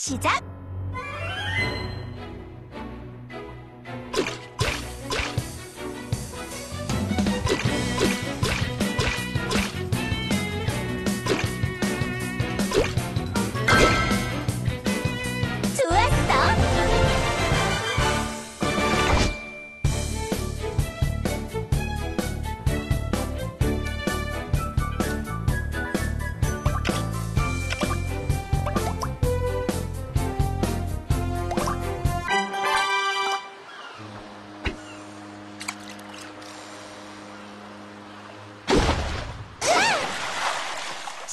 시작!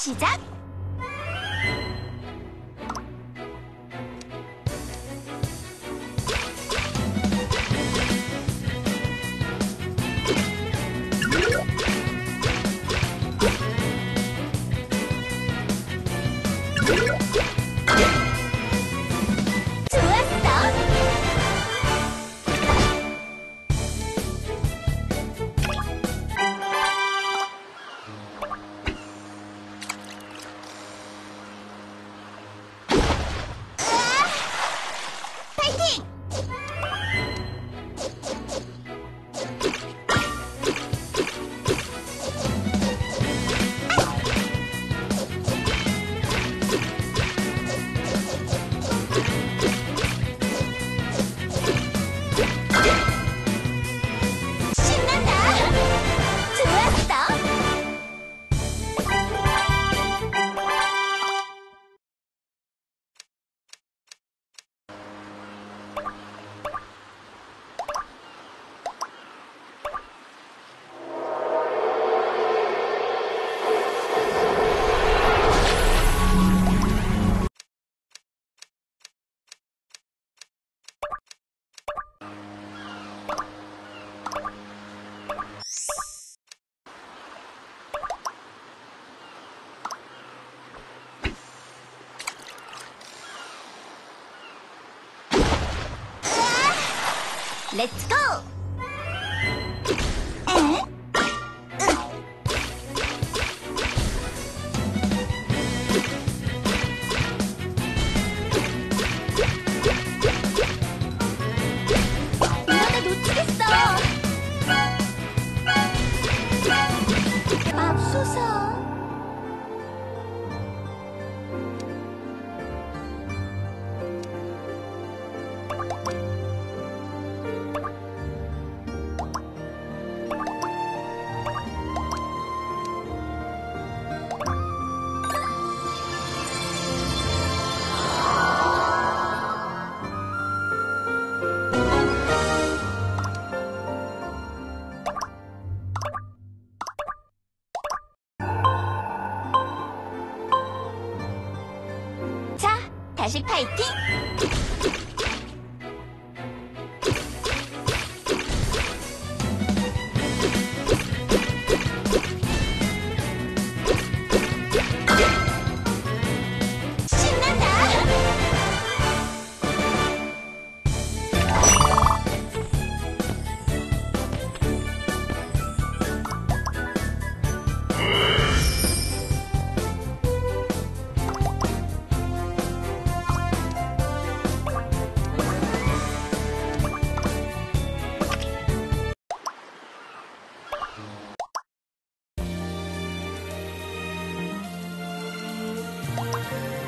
시작! レッツゴー还是佩听。Bye.